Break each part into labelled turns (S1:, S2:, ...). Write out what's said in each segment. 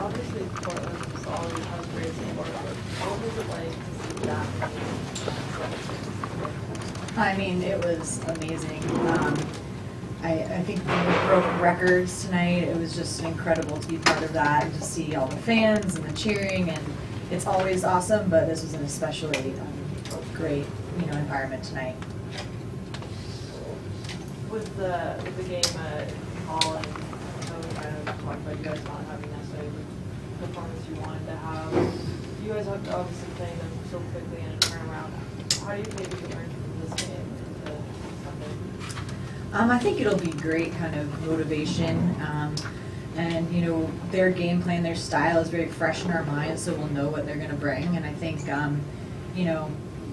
S1: Obviously, Portland just always has great support, but what was it like to see that?
S2: I mean, it was amazing. Um, I, I think we broke records tonight. It was just incredible to be part of that and to see all the fans and the cheering and it's always awesome, but this was an especially um, great, you know, environment tonight.
S1: With the, with the game at Holland, I know we kind of talked about you guys not having performance you wanted to have. You guys have to obviously playing them so quickly in a turnaround. How do you think you from this game into Sunday?
S2: Um, I think it'll be great kind of motivation. Um, and, you know, their game plan, their style is very fresh in our minds, so we'll know what they're going to bring. And I think, um, you know,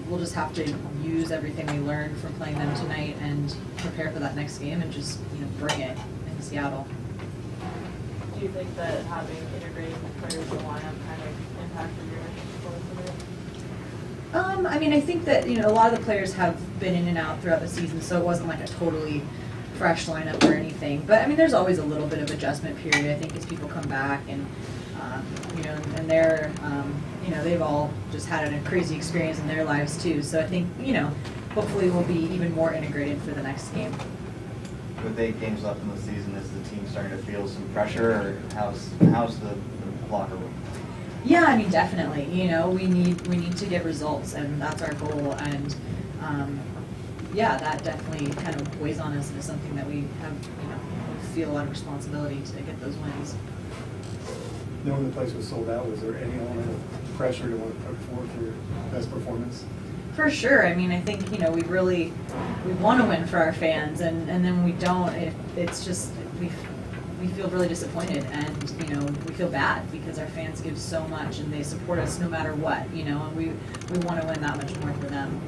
S2: we'll just have to use everything we learned from playing them tonight and prepare for that next game and just, you know, bring it in Seattle.
S1: Do you think that having integrated players in the lineup kind of impacted your?
S2: Um, I mean, I think that, you know, a lot of the players have been in and out throughout the season, so it wasn't like a totally fresh lineup or anything. But I mean, there's always a little bit of adjustment period, I think, as people come back and, um, you know, and they're, um, you know, they've all just had a crazy experience in their lives too. So I think, you know, hopefully we'll be even more integrated for the next game.
S3: With eight games left in the season, is the team starting to feel some pressure, or how's, how's the the locker room?
S2: Yeah, I mean, definitely. You know, we need we need to get results, and that's our goal. And um, yeah, that definitely kind of weighs on us, and is something that we have, you know, feel a lot of responsibility to get those wins.
S4: Knowing the place was sold out, was there any element of pressure to want to put forth your best performance?
S2: For sure. I mean, I think you know we really we want to win for our fans, and and then we don't. It, it's just we we feel really disappointed, and you know we feel bad because our fans give so much and they support us no matter what. You know, and we we want to win that much more for them.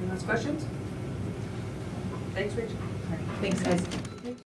S5: Any last questions? Thanks, Rachel.
S2: Right. Thanks, guys.